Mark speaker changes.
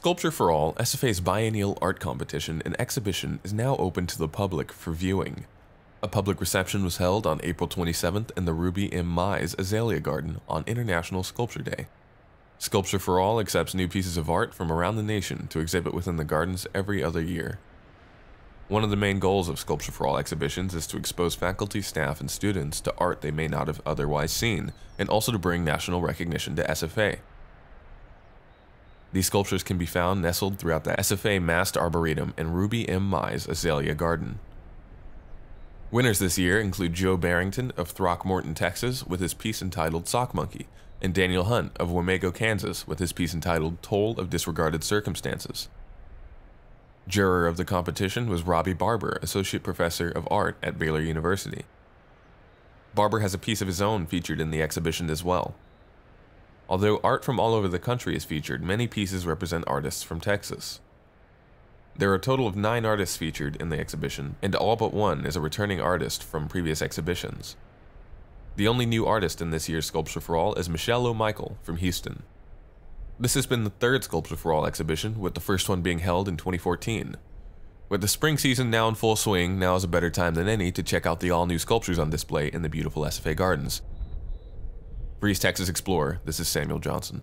Speaker 1: Sculpture for All, SFA's biennial art competition and exhibition, is now open to the public for viewing. A public reception was held on April 27th in the Ruby M. Mize Azalea Garden on International Sculpture Day. Sculpture for All accepts new pieces of art from around the nation to exhibit within the gardens every other year. One of the main goals of Sculpture for All exhibitions is to expose faculty, staff, and students to art they may not have otherwise seen, and also to bring national recognition to SFA. These sculptures can be found nestled throughout the SFA Mast Arboretum and Ruby M. Mize Azalea Garden. Winners this year include Joe Barrington of Throckmorton, Texas, with his piece entitled Sock Monkey, and Daniel Hunt of Wamego, Kansas, with his piece entitled Toll of Disregarded Circumstances. Juror of the competition was Robbie Barber, Associate Professor of Art at Baylor University. Barber has a piece of his own featured in the exhibition as well. Although art from all over the country is featured, many pieces represent artists from Texas. There are a total of nine artists featured in the exhibition, and all but one is a returning artist from previous exhibitions. The only new artist in this year's Sculpture for All is Michelle O'Michael from Houston. This has been the third Sculpture for All exhibition, with the first one being held in 2014. With the spring season now in full swing, now is a better time than any to check out the all-new sculptures on display in the beautiful SFA Gardens. East Texas Explorer, this is Samuel Johnson.